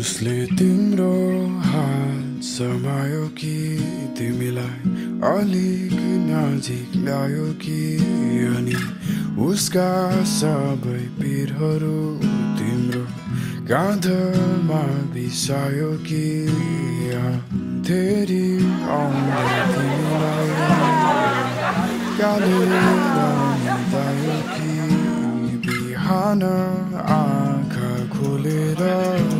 उसले तिम्रो हात समायो कि तिमीलाई अलिक नजिक ल्यायो कि? अनि उसका सबै पिरहरू तिम्रो काँधमा बिसायो कि? कि? बिहान आँखा खोलेर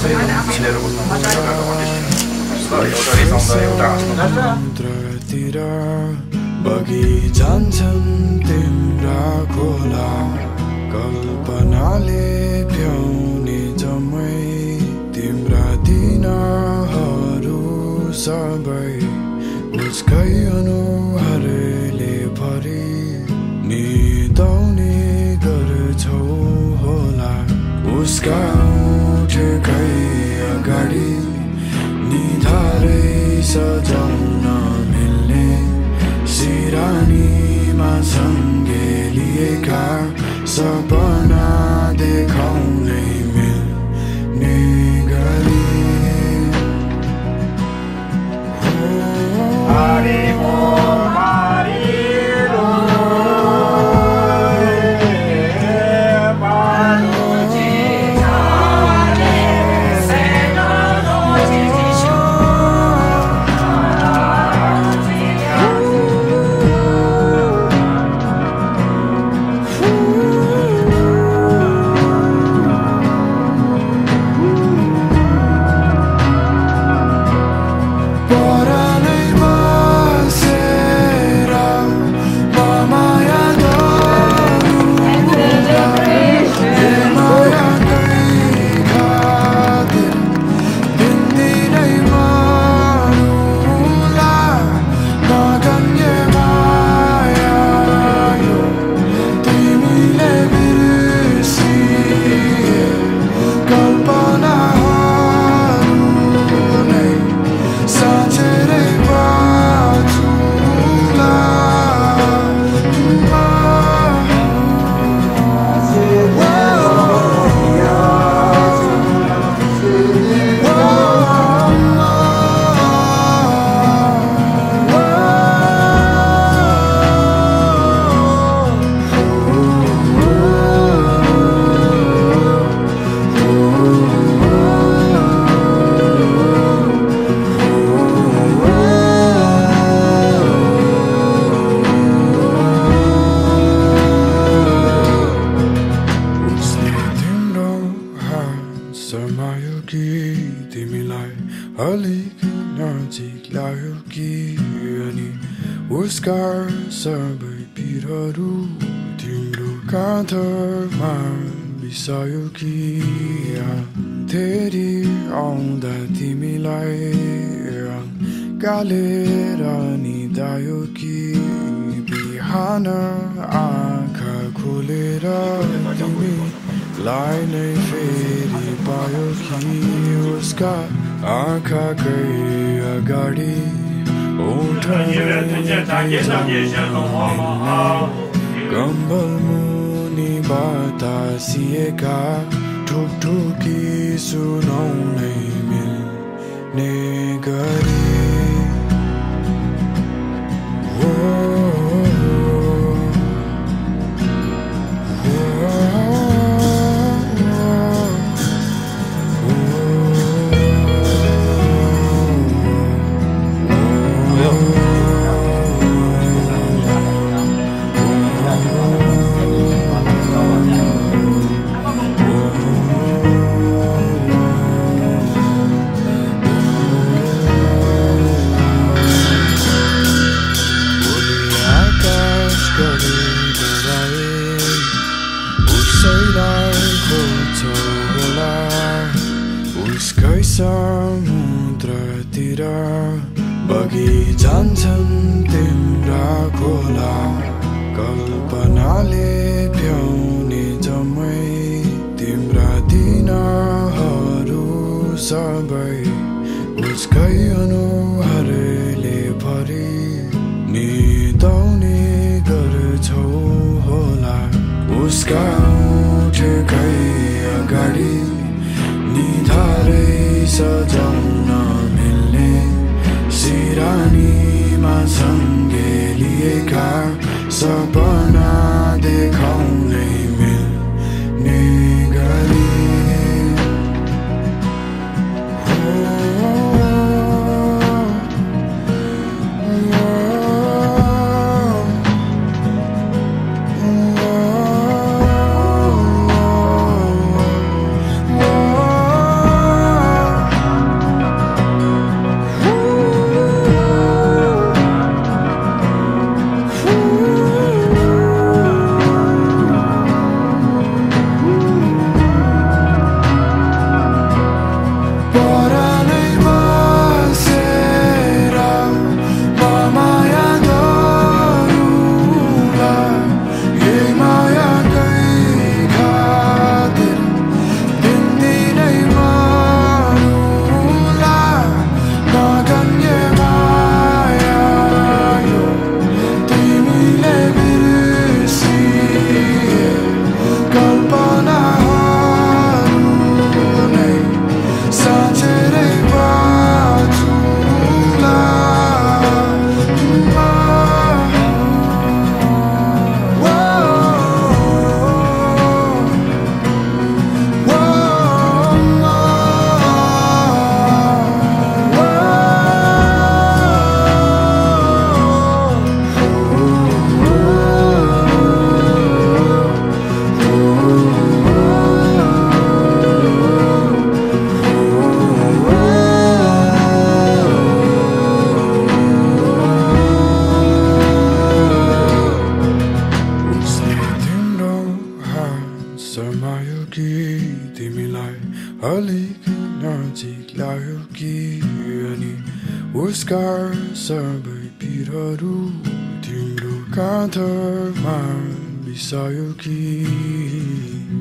मिलेर बस्नु तिम्रा खोला कल्पनाले भ्याउने जम्मै तिम्रा दिनहरू सबै उसकै अनुहारले भरि निदाउने गर्छौ होला उसका सजाउन मिल्ने सिरानीमा सँगै लिएका सपना उसका सबै पिरहरू तिम्रो काँधमा बिसायो कि फेरि आउँदा तिमीलाई गालेर निदायो कि बिहान आँखा खोलेर तिमीलाई नै फेरि पायो कि उसका आँखाकै अगाडि ओठ कम्बल मुनि बतासिएका ठुकठुकी सुनाउनै जान्छन् तिम्रा खोला कल्पनाले भ्याउने जम्मै तिम्रा दिनहरू सबै उसकै अनुहारले भरि निदाउने गर्छौ होला। उसका उठेकै अगाडि निधारै सजाउन सपना देखाउनै मिल्ने सबै पिरहरू तिम्रो काँधमा बिसायो कि